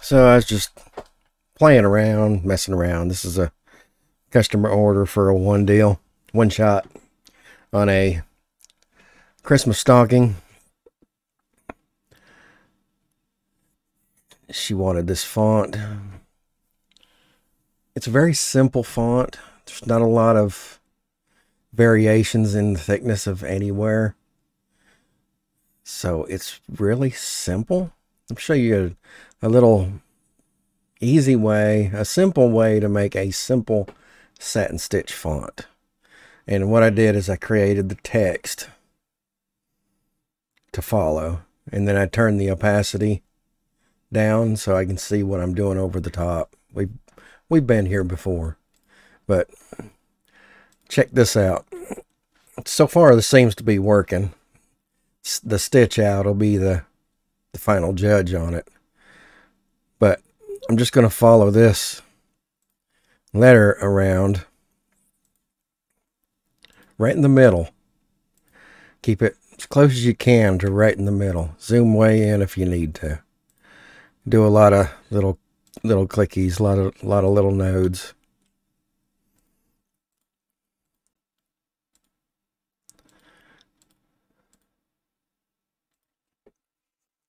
So I was just playing around, messing around. This is a customer order for a one deal, one shot on a Christmas stocking. She wanted this font. It's a very simple font. There's not a lot of variations in the thickness of anywhere. So it's really simple. I'll show you a, a little easy way, a simple way to make a simple satin stitch font. And what I did is I created the text to follow. And then I turned the opacity down so I can see what I'm doing over the top. We've, we've been here before. But check this out. So far, this seems to be working. The stitch out will be the, the final judge on it. But I'm just going to follow this letter around right in the middle. Keep it as close as you can to right in the middle. Zoom way in if you need to. Do a lot of little little clickies, a lot of a lot of little nodes.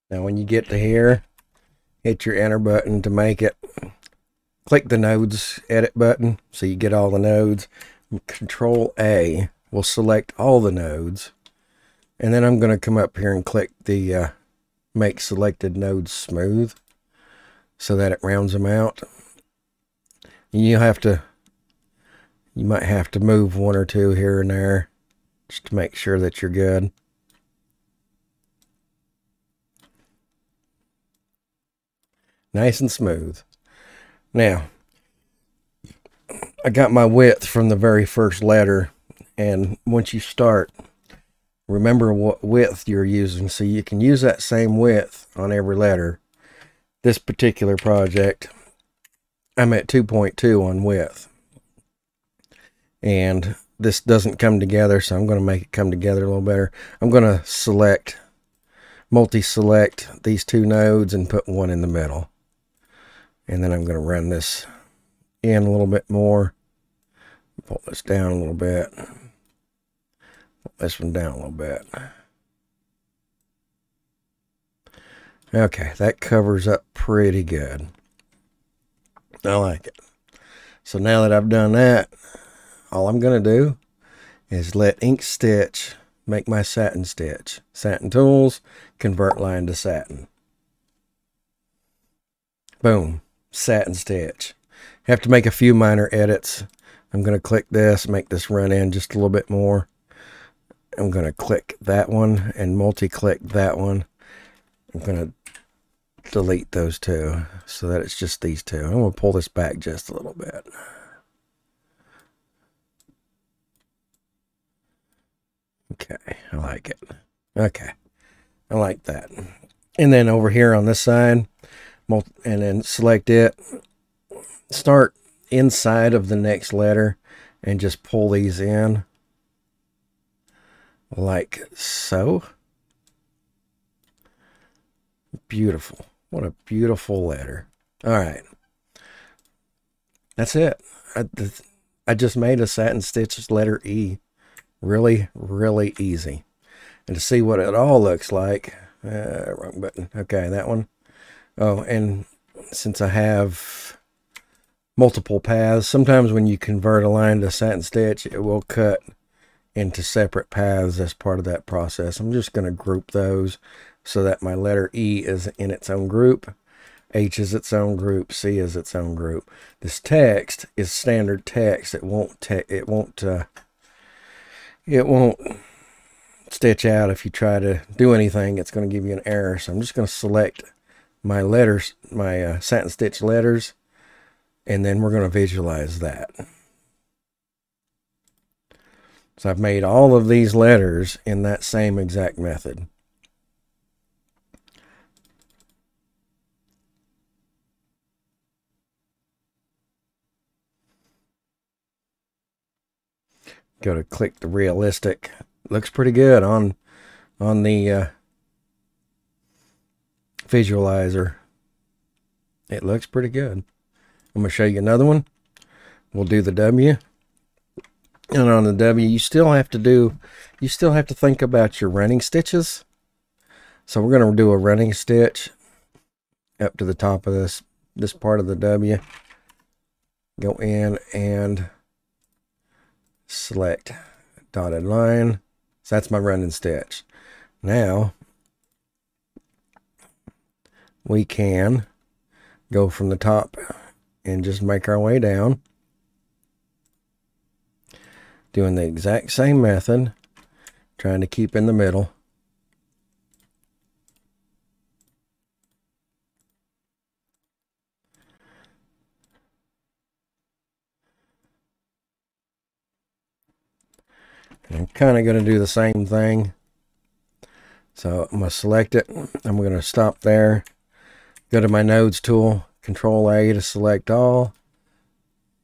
Now when you get to here, hit your enter button to make it. Click the nodes edit button so you get all the nodes. Control A will select all the nodes. And then I'm going to come up here and click the uh, make selected nodes smooth so that it rounds them out. You have to, you might have to move one or two here and there just to make sure that you're good. Nice and smooth. Now, I got my width from the very first letter. And once you start, remember what width you're using. So you can use that same width on every letter. This particular project, I'm at 2.2 on width. And this doesn't come together, so I'm going to make it come together a little better. I'm going to select, multi-select these two nodes and put one in the middle. And then I'm going to run this in a little bit more. Pull this down a little bit. Pull this one down a little bit. Okay, that covers up pretty good. I like it. So now that I've done that, all I'm going to do is let ink stitch make my satin stitch. Satin tools, convert line to satin. Boom satin stitch. Have to make a few minor edits. I'm going to click this, make this run in just a little bit more. I'm going to click that one and multi-click that one. I'm going to delete those two so that it's just these two. I'm going to pull this back just a little bit. Okay, I like it. Okay, I like that. And then over here on this side, and then select it. Start inside of the next letter and just pull these in like so. Beautiful. What a beautiful letter. All right. That's it. I, I just made a satin stitch letter E. Really, really easy. And to see what it all looks like, uh, wrong button. Okay, that one. Oh, and since I have multiple paths, sometimes when you convert a line to satin stitch, it will cut into separate paths as part of that process. I'm just going to group those so that my letter E is in its own group, H is its own group, C is its own group. This text is standard text. It won't it won't uh, it won't stitch out if you try to do anything. It's going to give you an error. So I'm just going to select my letters, my uh, satin stitch letters, and then we're going to visualize that. So I've made all of these letters in that same exact method. Go to click the realistic. Looks pretty good on on the uh, visualizer. it looks pretty good. I'm going to show you another one. We'll do the W. And on the W, you still have to do, you still have to think about your running stitches. So we're going to do a running stitch up to the top of this, this part of the W. Go in and select dotted line. So that's my running stitch. Now, we can go from the top and just make our way down doing the exact same method trying to keep in the middle I'm kind of going to do the same thing. So I'm going to select it. I'm going to stop there. Go to my nodes tool. Control A to select all.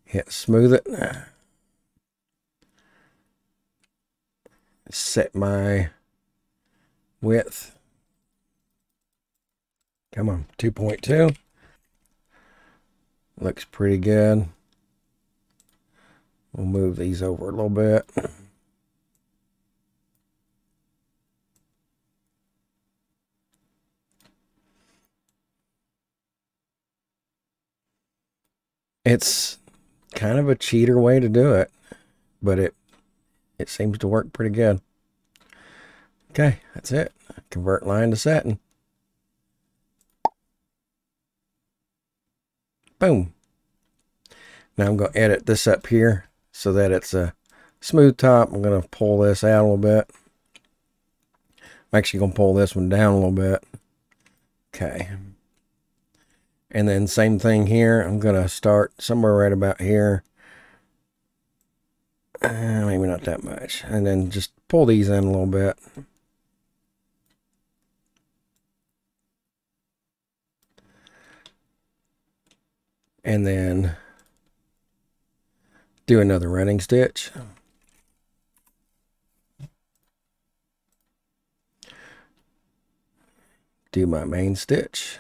Hit smooth it. Set my width. Come on, 2.2. Looks pretty good. We'll move these over a little bit. It's kind of a cheater way to do it, but it it seems to work pretty good. Okay, that's it. Convert line to satin. Boom. Now I'm going to edit this up here so that it's a smooth top. I'm going to pull this out a little bit. I'm actually going to pull this one down a little bit. Okay. And then same thing here. I'm going to start somewhere right about here. Uh, maybe not that much. And then just pull these in a little bit. And then do another running stitch. Do my main stitch.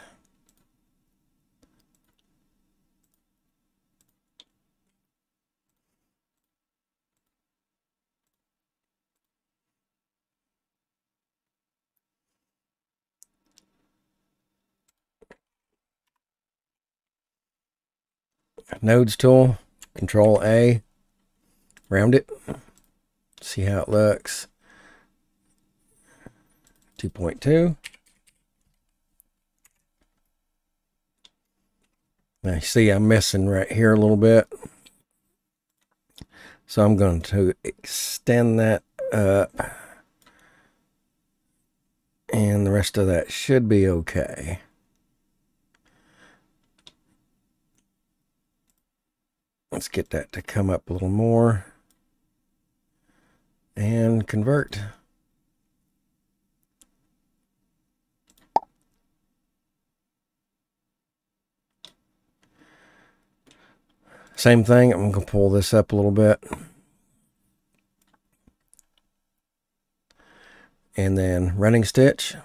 Nodes tool, control A, round it, see how it looks. 2.2. Now you see I'm missing right here a little bit. So I'm going to extend that up. And the rest of that should be okay. Let's get that to come up a little more and convert. Same thing, I'm going to pull this up a little bit. And then running stitch.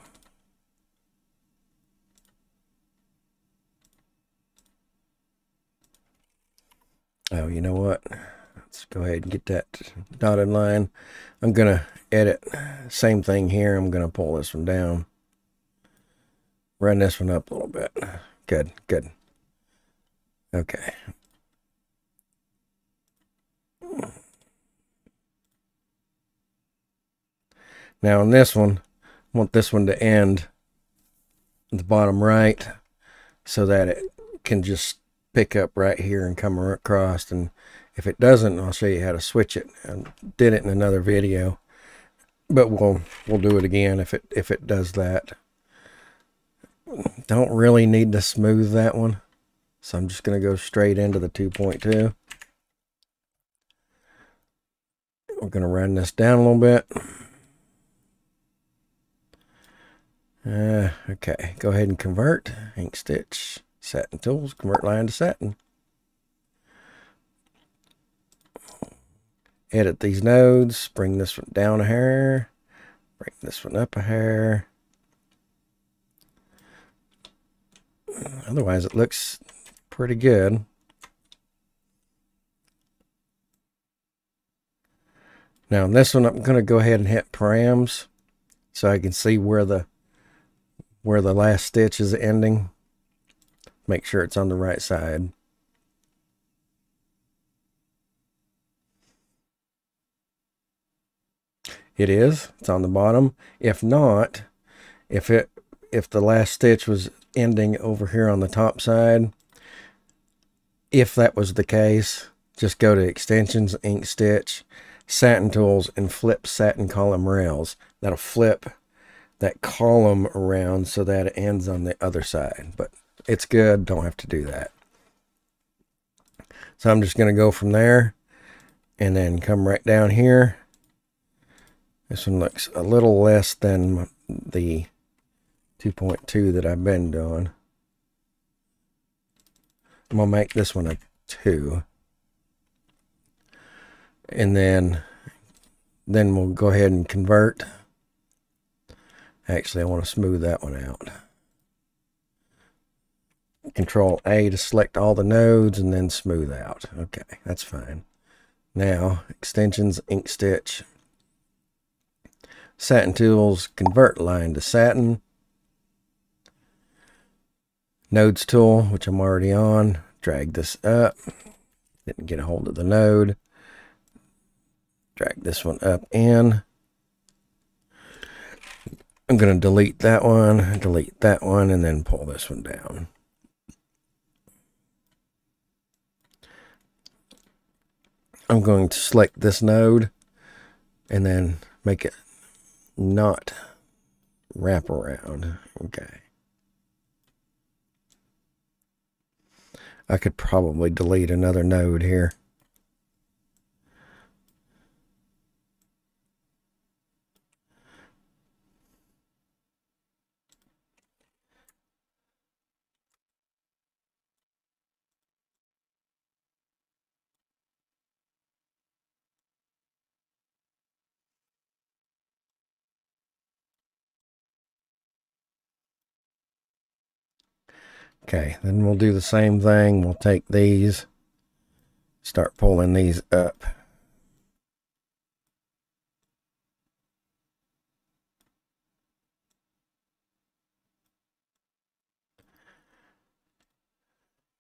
Oh, you know what? Let's go ahead and get that dotted line. I'm going to edit. Same thing here. I'm going to pull this one down. Run this one up a little bit. Good, good. Okay. Now on this one, I want this one to end at the bottom right so that it can just pick up right here and come across and if it doesn't I'll show you how to switch it. I did it in another video but we'll we'll do it again if it if it does that. Don't really need to smooth that one so I'm just going to go straight into the 2.2 we're going to run this down a little bit. Uh, okay go ahead and convert ink stitch Satin tools, convert line to satin. Edit these nodes, bring this one down a hair, bring this one up a hair. otherwise it looks pretty good. Now on this one I'm going to go ahead and hit params so I can see where the where the last stitch is ending. Make sure it's on the right side. It is. It's on the bottom. If not, if it if the last stitch was ending over here on the top side, if that was the case, just go to extensions, ink stitch, satin tools, and flip satin column rails. That'll flip that column around so that it ends on the other side. But it's good. Don't have to do that. So I'm just going to go from there and then come right down here. This one looks a little less than the 2.2 that I've been doing. I'm going to make this one a 2. And then, then we'll go ahead and convert. Actually, I want to smooth that one out. Control A to select all the nodes and then smooth out. Okay, that's fine. Now, extensions, ink stitch, satin tools, convert line to satin. Nodes tool, which I'm already on, drag this up. Didn't get a hold of the node. Drag this one up in. I'm going to delete that one, delete that one, and then pull this one down. I'm going to select this node and then make it not wrap around. Okay. I could probably delete another node here. Okay, then we'll do the same thing. We'll take these, start pulling these up.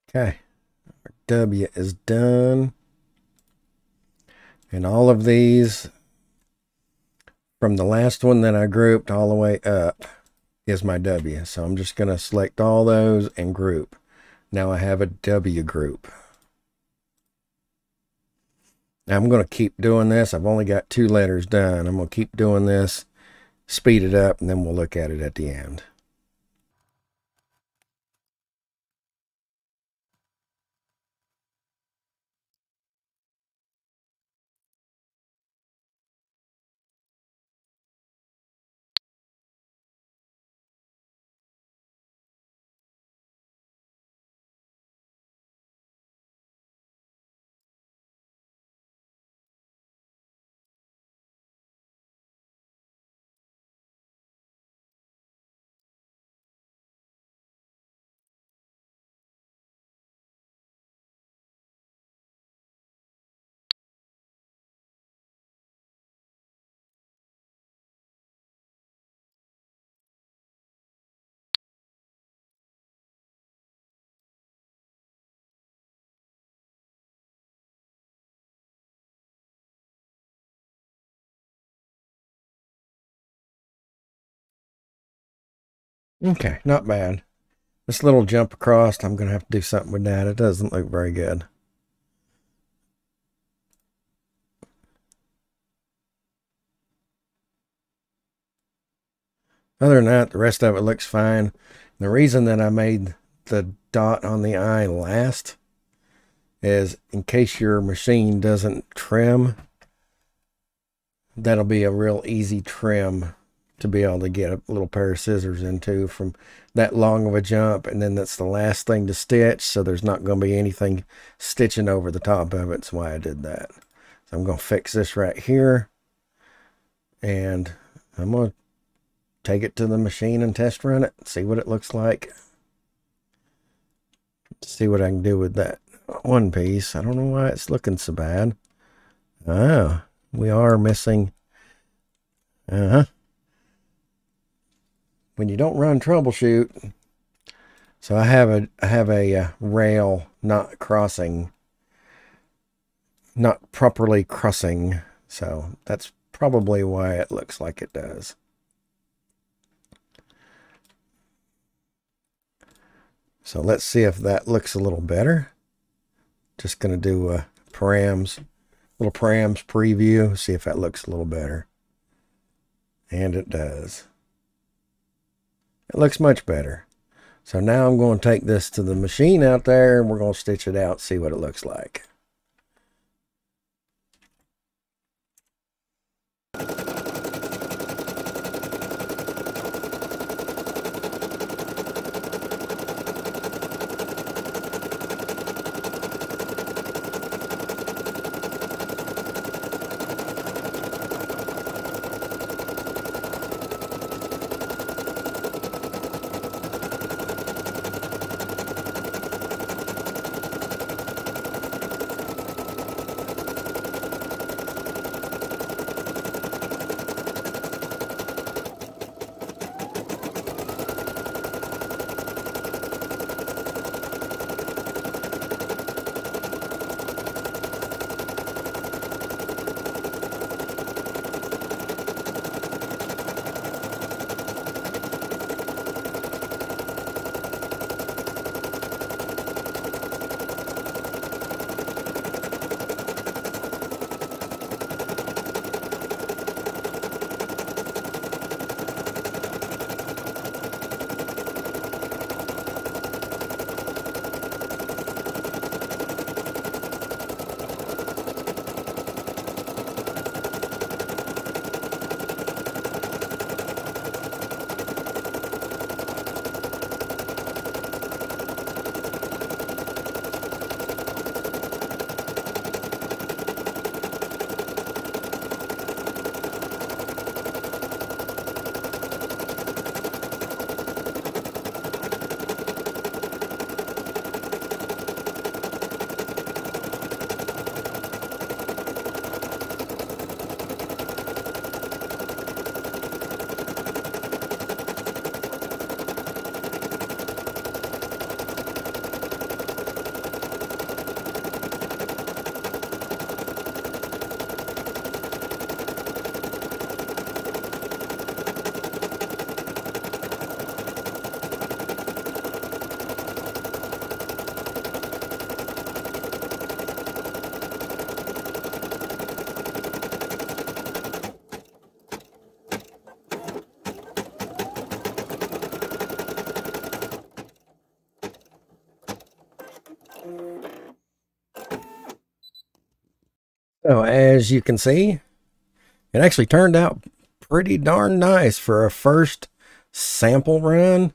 Okay, our W is done. And all of these, from the last one that I grouped all the way up, is my W. So I'm just going to select all those and group. Now I have a W group. Now I'm going to keep doing this. I've only got two letters done. I'm going to keep doing this, speed it up, and then we'll look at it at the end. Okay, not bad. This little jump across, I'm going to have to do something with that. It doesn't look very good. Other than that, the rest of it looks fine. The reason that I made the dot on the I last is in case your machine doesn't trim, that'll be a real easy trim to be able to get a little pair of scissors into from that long of a jump and then that's the last thing to stitch so there's not going to be anything stitching over the top of it that's why I did that so I'm going to fix this right here and I'm going to take it to the machine and test run it see what it looks like see what I can do with that one piece. I don't know why it's looking so bad. Ah, we are missing. Uh-huh. When you don't run troubleshoot. So I have a I have a uh, rail not crossing not properly crossing. So that's probably why it looks like it does. So let's see if that looks a little better. Just going to do a params, little params preview, see if that looks a little better. And it does. It looks much better. So now I'm going to take this to the machine out there and we're going to stitch it out, see what it looks like. So as you can see, it actually turned out pretty darn nice for a first sample run.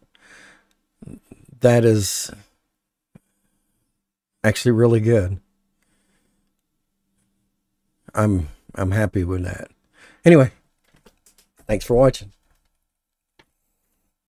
That is actually really good. I'm I'm happy with that. Anyway, thanks for watching.